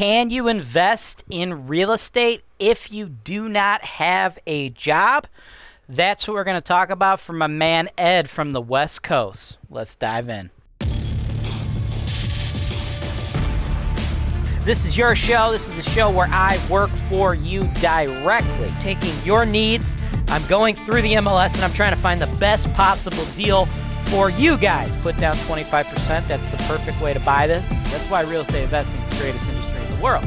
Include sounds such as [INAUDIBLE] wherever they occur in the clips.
Can you invest in real estate if you do not have a job? That's what we're going to talk about from my man Ed from the West Coast. Let's dive in. This is your show. This is the show where I work for you directly, taking your needs. I'm going through the MLS and I'm trying to find the best possible deal for you guys. Put down 25%. That's the perfect way to buy this. That's why real estate investing is the greatest industry world.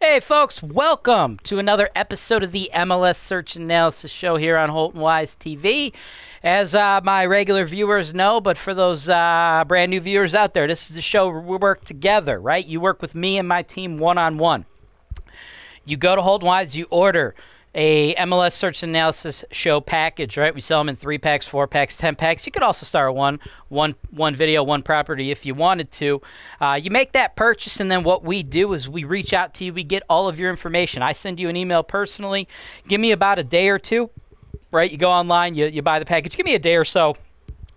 Hey, folks, welcome to another episode of the MLS Search and Analysis Show here on Holton Wise TV. As uh, my regular viewers know, but for those uh, brand new viewers out there, this is the show where we work together, right? You work with me and my team one on one. You go to Holton Wise, you order a MLS search analysis show package, right? We sell them in three packs, four packs, ten packs. You could also start one, one, one video, one property if you wanted to. Uh, you make that purchase, and then what we do is we reach out to you. We get all of your information. I send you an email personally. Give me about a day or two, right? You go online, you, you buy the package. Give me a day or so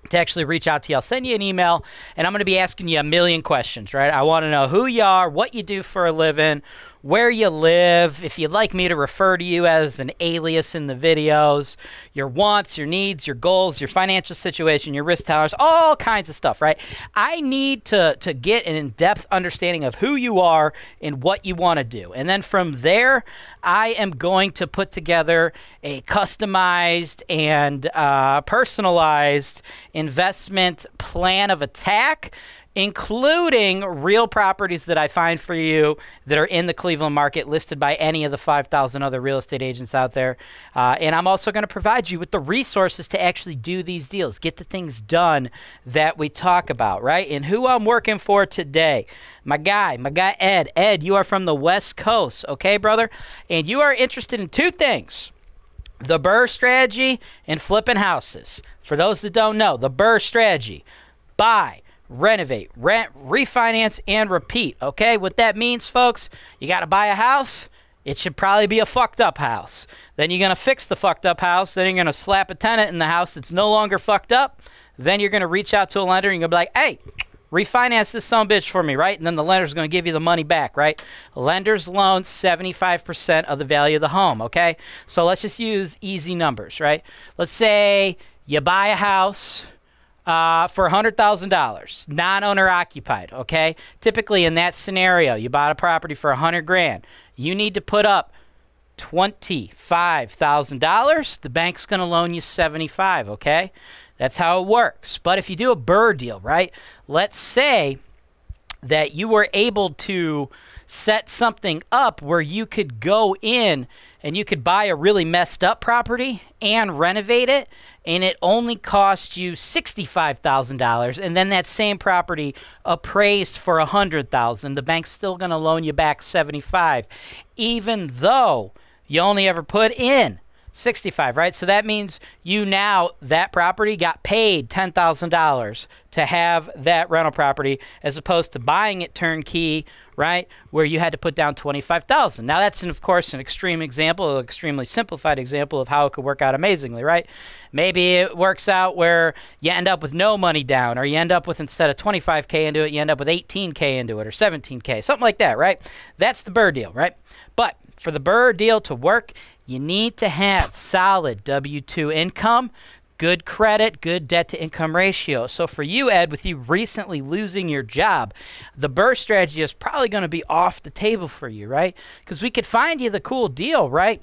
to actually reach out to you. I'll send you an email and I'm going to be asking you a million questions, right? I want to know who you are, what you do for a living, where you live, if you'd like me to refer to you as an alias in the videos, your wants, your needs, your goals, your financial situation, your risk tolerance, all kinds of stuff, right? I need to, to get an in depth understanding of who you are and what you want to do. And then from there, I am going to put together a customized and uh, personalized investment plan of attack including real properties that I find for you that are in the Cleveland market listed by any of the 5,000 other real estate agents out there. Uh, and I'm also going to provide you with the resources to actually do these deals, get the things done that we talk about, right? And who I'm working for today. My guy, my guy Ed. Ed, you are from the West Coast, okay, brother? And you are interested in two things the BRRRR strategy and flipping houses. For those that don't know, the BRRRR strategy buy, renovate, rent, refinance, and repeat. Okay, what that means, folks, you got to buy a house. It should probably be a fucked up house. Then you're going to fix the fucked up house. Then you're going to slap a tenant in the house that's no longer fucked up. Then you're going to reach out to a lender and you're going to be like, hey, refinance this some bitch for me, right? And then the lender's going to give you the money back, right? Lenders loan 75% of the value of the home, okay? So let's just use easy numbers, right? Let's say you buy a house uh, for $100,000, non owner occupied, okay? Typically, in that scenario, you bought a property for 100 grand. You need to put up $25,000. The bank's going to loan you 75, okay? That's how it works. But if you do a BRRRR deal, right? Let's say that you were able to set something up where you could go in and you could buy a really messed up property and renovate it and it only costs you $65,000 and then that same property appraised for 100,000 the bank's still going to loan you back 75 even though you only ever put in 65 right? So that means you now that property got paid $10,000 to have that rental property as opposed to buying it turnkey right? Where you had to put down 25,000. Now that's an, of course an extreme example, an extremely simplified example of how it could work out amazingly, right? Maybe it works out where you end up with no money down or you end up with instead of 25k into it, you end up with 18k into it or 17k, something like that, right? That's the BRRRR deal, right? But for the BRRRR deal to work, you need to have solid W2 income good credit, good debt to income ratio. So for you, Ed, with you recently losing your job, the BRRRR strategy is probably going to be off the table for you, right? Because we could find you the cool deal, right?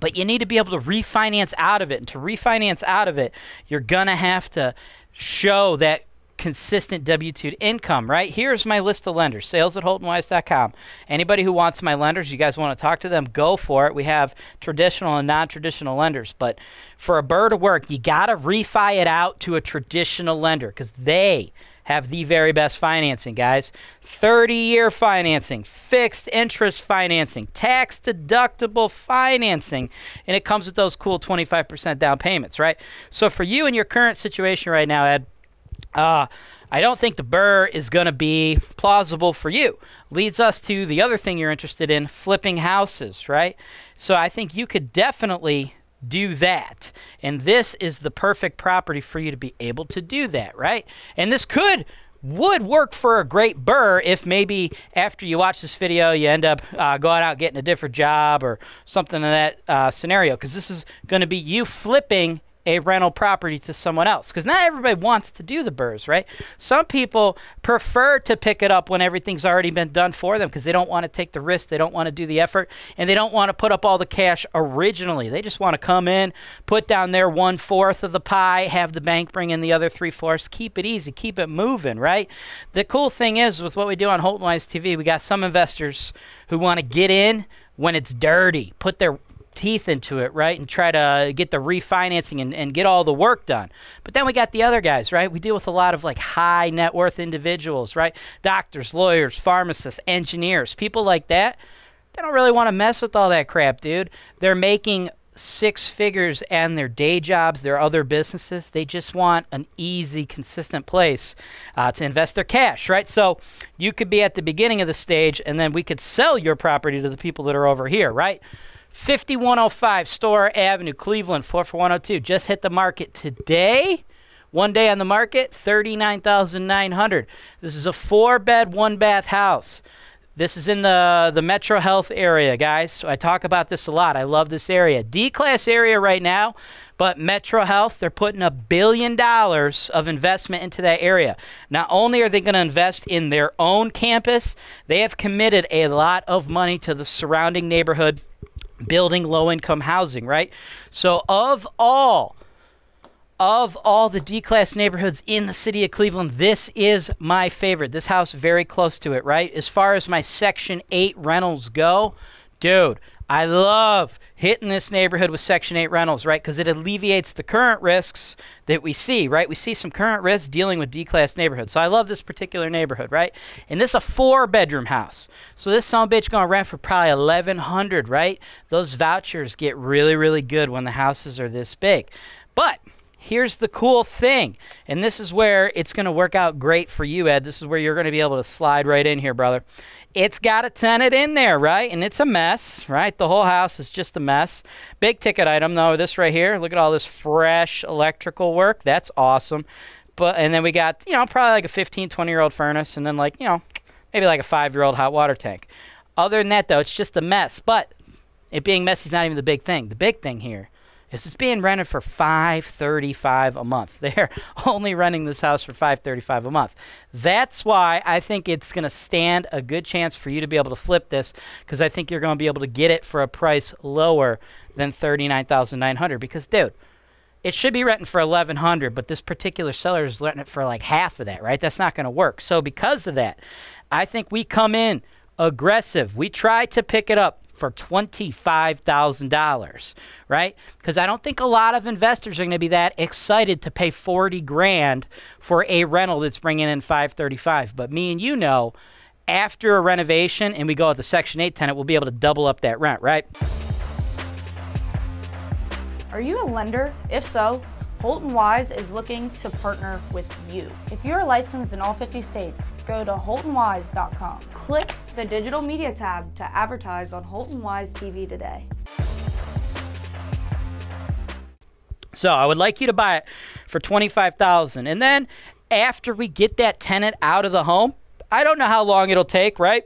But you need to be able to refinance out of it. And to refinance out of it, you're going to have to show that consistent W 2 income, right? Here's my list of lenders sales at HoltonWise.com. Anybody who wants my lenders, you guys want to talk to them, go for it. We have traditional and non traditional lenders. But for a BRRRR to work, you got to refi it out to a traditional lender because they have the very best financing, guys. 30 year financing, fixed interest financing, tax deductible financing, and it comes with those cool 25% down payments, right? So for you in your current situation right now, Ed, uh, I don't think the BRRRR is going to be plausible for you. Leads us to the other thing you're interested in flipping houses, right? So I think you could definitely do that. And this is the perfect property for you to be able to do that, right? And this could would work for a great BRRRR if maybe after you watch this video you end up uh, going out getting a different job or something in that uh, scenario because this is going to be you flipping a rental property to someone else because not everybody wants to do the BRRRRs, right? Some people prefer to pick it up when everything's already been done for them because they don't want to take the risk, they don't want to do the effort, and they don't want to put up all the cash originally. They just want to come in, put down their one fourth of the pie, have the bank bring in the other three fourths, keep it easy, keep it moving, right? The cool thing is with what we do on Holton Wise TV, we got some investors who want to get in when it's dirty, put their teeth into it, right? And try to get the refinancing and, and get all the work done. But then we got the other guys, right? We deal with a lot of like high net worth individuals, right? Doctors, lawyers, pharmacists, engineers, people like that. They don't really want to mess with all that crap, dude. They're making six figures and their day jobs, their other businesses. They just want an easy, consistent place uh, to invest their cash, right? So you could be at the beginning of the stage and then we could sell your property to the people that are over here, right? 5105 Storer Avenue, Cleveland, 44102. Just hit the market today. One day on the market, 39900 This is a four bed, one bath house. This is in the, the Metro Health area, guys. So I talk about this a lot. I love this area. D class area right now, but Metro Health, they're putting a billion dollars of investment into that area. Not only are they going to invest in their own campus, they have committed a lot of money to the surrounding neighborhood building low income housing, right? So, of all of all the D class neighborhoods in the city of Cleveland, this is my favorite. This house very close to it, right? As far as my Section 8 rentals go, dude, I love hitting this neighborhood with Section 8 rentals, right? Because it alleviates the current risks that we see, right? We see some current risks dealing with D class neighborhoods. So I love this particular neighborhood, right? And this is a four bedroom house. So this son bitch gonna rent for probably 1100 right? Those vouchers get really, really good when the houses are this big. But here's the cool thing, and this is where it's going to work out great for you, Ed. This is where you're going to be able to slide right in here, brother it's got a tenant in there, right? And it's a mess, right? The whole house is just a mess. Big ticket item though, this right here. Look at all this fresh electrical work. That's awesome. But and then we got, you know, probably like a 15, 20 year old furnace and then like, you know, maybe like a 5-year-old hot water tank. Other than that though, it's just a mess. But it being messy is not even the big thing. The big thing here is it's being rented for 535 a month. [LAUGHS] They're only renting this house for 535 a month. That's why I think it's going to stand a good chance for you to be able to flip this because I think you're going to be able to get it for a price lower than 39,900 because dude, it should be renting for 1100 but this particular seller is renting it for like half of that, right? That's not going to work. So because of that, I think we come in aggressive. We try to pick it up for $25,000, right? Because I don't think a lot of investors are going to be that excited to pay 40 grand for a rental that's bringing in 535. But me and you know, after a renovation and we go with the Section 8 tenant, we'll be able to double up that rent, right? Are you a lender? If so, Holton Wise is looking to partner with you. If you're licensed in all 50 states, go to holtonwise.com. Click the digital media tab to advertise on Holton Wise TV today. So I would like you to buy it for 25000 And then after we get that tenant out of the home, I don't know how long it'll take, right?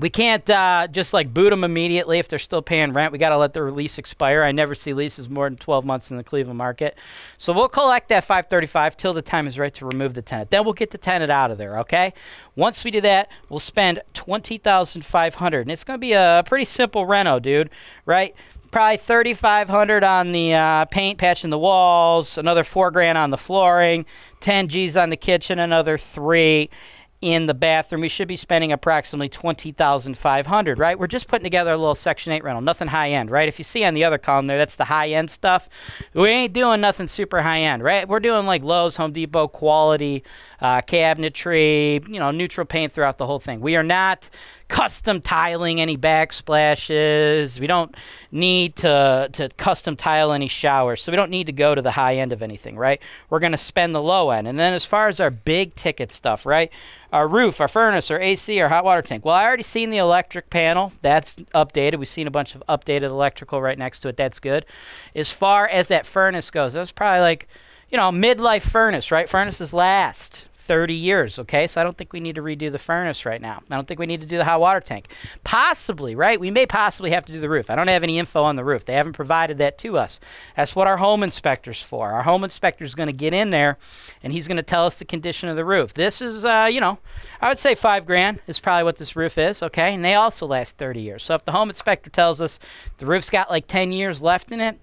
We can't uh, just like boot them immediately if they're still paying rent. We got to let their lease expire. I never see leases more than 12 months in the Cleveland market. So we'll collect that 535 till the time is right to remove the tenant. Then we'll get the tenant out of there, okay? Once we do that, we'll spend 20500 and it's going to be a pretty simple reno, dude, right? Probably 3500 on the uh, paint patching the walls, another 4 grand on the flooring, 10 G's on the kitchen, another 3 in the bathroom. We should be spending approximately twenty thousand five hundred, right? We're just putting together a little Section Eight rental, nothing high end, right? If you see on the other column there, that's the high end stuff. We ain't doing nothing super high end, right? We're doing like Lowe's, Home Depot quality uh, cabinetry, you know, neutral paint throughout the whole thing. We are not custom tiling any backsplashes. We don't need to, to custom tile any showers. So we don't need to go to the high end of anything, right? We're going to spend the low end. And then as far as our big ticket stuff, right? Our roof, our furnace, our AC, our hot water tank. Well, I already seen the electric panel. That's updated. We've seen a bunch of updated electrical right next to it. That's good. As far as that furnace goes, that was probably like, you know, midlife furnace, right? Furnaces last 30 years, okay? So I don't think we need to redo the furnace right now. I don't think we need to do the hot water tank. Possibly, right? We may possibly have to do the roof. I don't have any info on the roof. They haven't provided that to us. That's what our home inspector's for. Our home inspector's going to get in there and he's going to tell us the condition of the roof. This is, uh, you know, I would say five grand is probably what this roof is, okay? And they also last 30 years. So if the home inspector tells us the roof's got like 10 years left in it,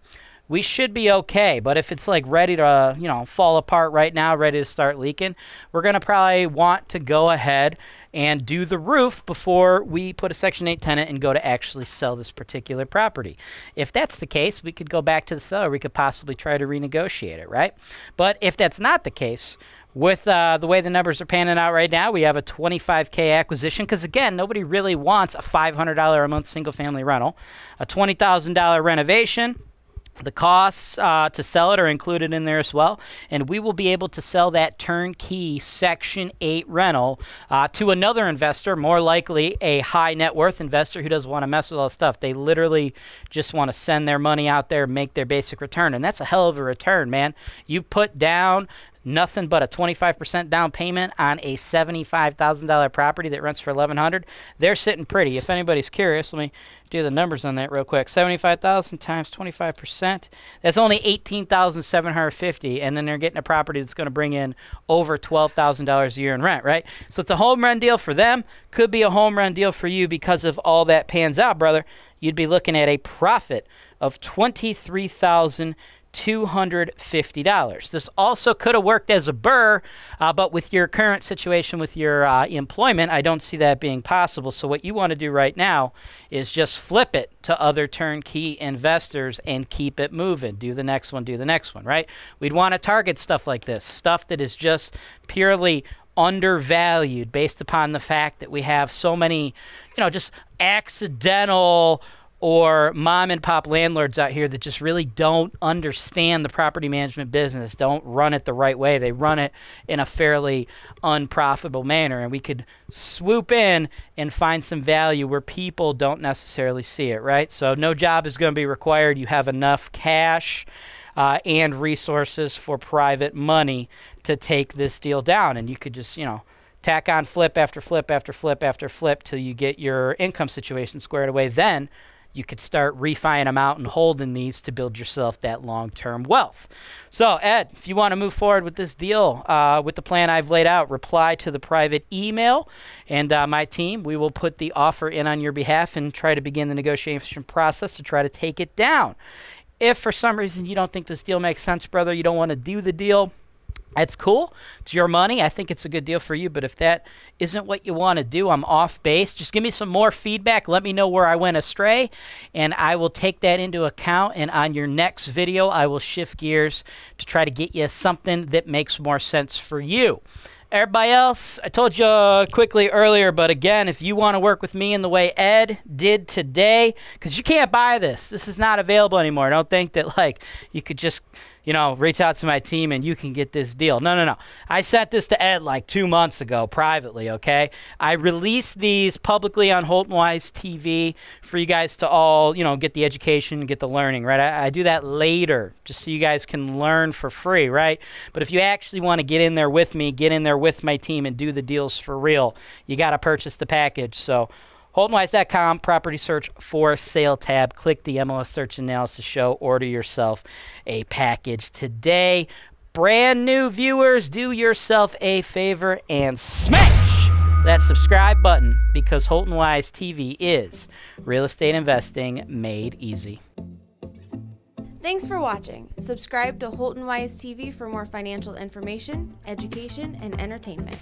we should be okay. But if it's like ready to, you know, fall apart right now, ready to start leaking, we're going to probably want to go ahead and do the roof before we put a Section 8 tenant and go to actually sell this particular property. If that's the case, we could go back to the seller. We could possibly try to renegotiate it, right? But if that's not the case, with uh, the way the numbers are panning out right now, we have a 25K acquisition because, again, nobody really wants a $500 a month single family rental, a $20,000 renovation, the costs uh, to sell it are included in there as well, and we will be able to sell that turnkey Section 8 rental uh, to another investor, more likely a high net worth investor who doesn't want to mess with all the stuff. They literally just want to send their money out there, make their basic return, and that's a hell of a return, man. You put down nothing but a 25% down payment on a $75,000 property that rents for 1100 they're sitting pretty. If anybody's curious, let me do the numbers on that real quick. 75,000 times 25%, that's only 18,750 and then they're getting a property that's going to bring in over $12,000 a year in rent, right? So it's a home run deal for them, could be a home run deal for you because of all that pans out, brother. You'd be looking at a profit of 23,000 $250. This also could have worked as a BRRRR, uh, but with your current situation with your uh, employment, I don't see that being possible. So, what you want to do right now is just flip it to other turnkey investors and keep it moving. Do the next one, do the next one, right? We'd want to target stuff like this stuff that is just purely undervalued based upon the fact that we have so many, you know, just accidental or mom and pop landlords out here that just really don't understand the property management business, don't run it the right way. They run it in a fairly unprofitable manner. And we could swoop in and find some value where people don't necessarily see it, right? So, no job is going to be required. You have enough cash. Uh, and resources for private money to take this deal down. And you could just, you know, tack on flip after flip after flip after flip till you get your income situation squared away. Then you could start refining them out and holding these to build yourself that long term wealth. So, Ed, if you want to move forward with this deal, uh, with the plan I've laid out, reply to the private email, and uh, my team, we will put the offer in on your behalf and try to begin the negotiation process to try to take it down. If for some reason you don't think this deal makes sense, brother, you don't want to do the deal, it's cool. It's your money. I think it's a good deal for you. But if that isn't what you want to do, I'm off base. Just give me some more feedback. Let me know where I went astray, and I will take that into account. And on your next video, I will shift gears to try to get you something that makes more sense for you. Everybody else, I told you quickly earlier, but again, if you want to work with me in the way Ed did today, because you can't buy this, this is not available anymore. Don't think that like you could just you know, reach out to my team and you can get this deal. No, no, no. I sent this to Ed like two months ago privately, okay? I released these publicly on Holton Wise TV for you guys to all, you know, get the education, get the learning, right? I, I do that later just so you guys can learn for free, right? But if you actually want to get in there with me, get in there with my team and do the deals for real, you got to purchase the package. So, HoltonWise.com, property search for sale tab. Click the MLS search analysis show. Order yourself a package today. Brand new viewers, do yourself a favor and smash that subscribe button because Holton Wise TV is real estate investing made easy. Thanks for watching. Subscribe to Holton Wise TV for more financial information, education, and entertainment.